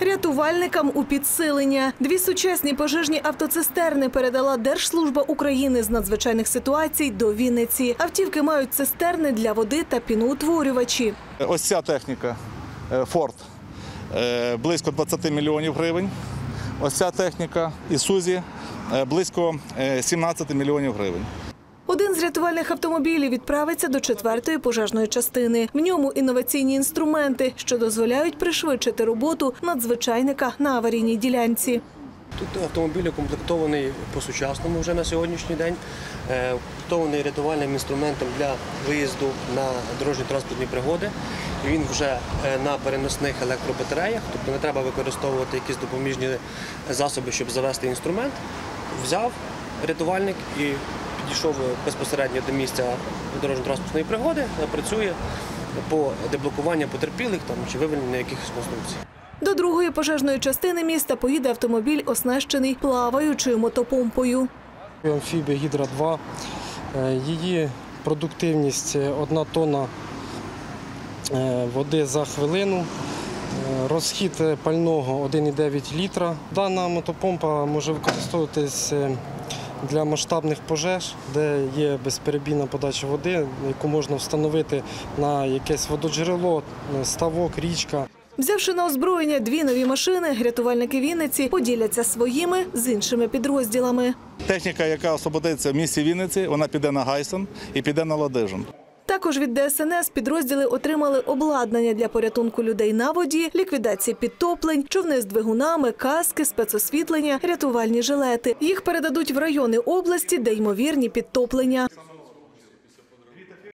Рятувальникам у підсилення дві сучасні пожежні автоцистерни передала Держслужба України з надзвичайних ситуацій до Вінниці. Автівки мають цистерни для води та піноутворювачі. Ось ця техніка е, Форд е, близько 20 мільйонів гривень. Ось ця техніка Ісузі е, близько е, 17 мільйонів гривень. Один з рятувальних автомобілів відправиться до четвертої пожежної частини. В ньому інноваційні інструменти, що дозволяють пришвидшити роботу надзвичайника на аварійній ділянці. Тут автомобіль укомплектований по-сучасному вже на сьогоднішній день, е, укомплектований рятувальним інструментом для виїзду на дорожні транспортні пригоди. Він вже е, на переносних електробатареях, тобто не треба використовувати якісь допоміжні засоби, щоб завести інструмент. Взяв рятувальник і підійшов безпосередньо до місця дорожньо-транспортної пригоди, е, працює по деблокуванню потерпілих там, чи вивільненню якихось конструкцій. До другої пожежної частини міста поїде автомобіль, оснащений плаваючою мотопомпою. Амфібія Гідра 2. Е, Її продуктивність 1 тонна е, води за хвилину. Розхід пального 1,9 літра. Дана мотопомпа може використовуватись для масштабних пожеж, де є безперебійна подача води, яку можна встановити на якесь вододжерело, е, ставок, річка. Взявши на озброєння дві нові машини, рятувальники Вінниці поділяться своїми з іншими підрозділами. Техніка, яка освободиться в місті Вінниці, вона піде на Гайсон і піде на Ладижин. Також від ДСНС підрозділи отримали обладнання для порятунку людей на воді, ліквідації підтоплень, човни з двигунами, каски, спецосвітлення, рятувальні жилети. Їх передадуть в райони області, де ймовірні підтоплення.